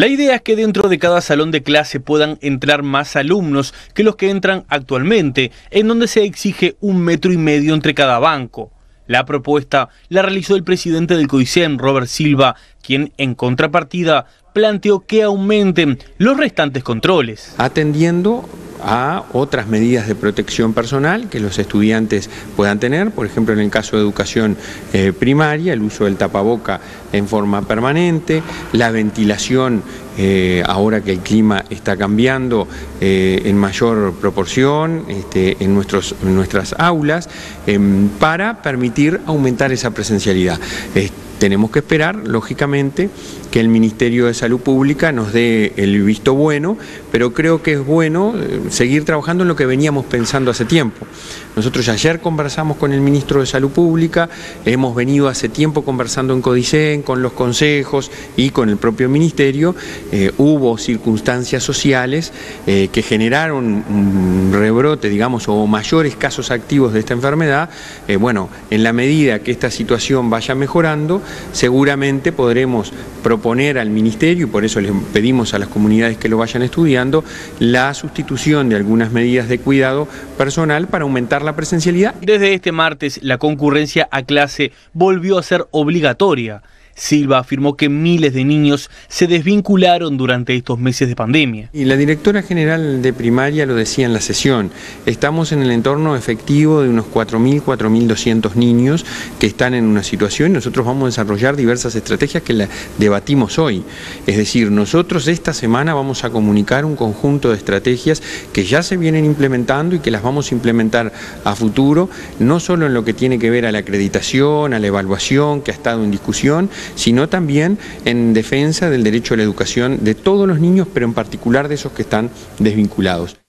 La idea es que dentro de cada salón de clase puedan entrar más alumnos que los que entran actualmente, en donde se exige un metro y medio entre cada banco. La propuesta la realizó el presidente del COICEN, Robert Silva, quien en contrapartida planteó que aumenten los restantes controles. Atendiendo a otras medidas de protección personal que los estudiantes puedan tener, por ejemplo en el caso de educación eh, primaria, el uso del tapaboca en forma permanente, la ventilación eh, ahora que el clima está cambiando eh, en mayor proporción este, en, nuestros, nuestras aulas, em, para permitir aumentar esa presencialidad. Tenemos que esperar, lógicamente, que el Ministerio de Salud Pública nos dé el visto bueno, pero creo que es bueno eh, seguir trabajando en lo que veníamos pensando hace tiempo. Nosotros ayer conversamos con el Ministro de Salud Pública, hemos venido hace tiempo conversando en Codicen, con los consejos y con el propio Ministerio. Eh, hubo circunstancias sociales eh, que generaron un rebrote, digamos, o mayores casos activos de esta enfermedad. bueno, en la medida que esta situación vaya mejorando, seguramente podremos proponer al Ministerio, y por eso les pedimos a las comunidades que lo vayan estudiando, la sustitución de algunas medidas de cuidado personal para aumentar la presencialidad. Desde este martes, la concurrencia a clase volvió a ser obligatoria. Silva afirmó que miles de niños se desvincularon durante estos meses de pandemia. Y la directora general de primaria lo decía en la sesión, estamos en el entorno efectivo de unos 4.000, 4.200 niños que están en una situación nosotros vamos a desarrollar diversas estrategias que la debatimos hoy. Es decir, nosotros esta semana vamos a comunicar un conjunto de estrategias que ya se vienen implementando y que las vamos a implementar a futuro, no solo en lo que tiene que ver a la acreditación, a la evaluación que ha estado en discusión, sino también en defensa del derecho a la educación de todos los niños, pero en particular de esos que están desvinculados.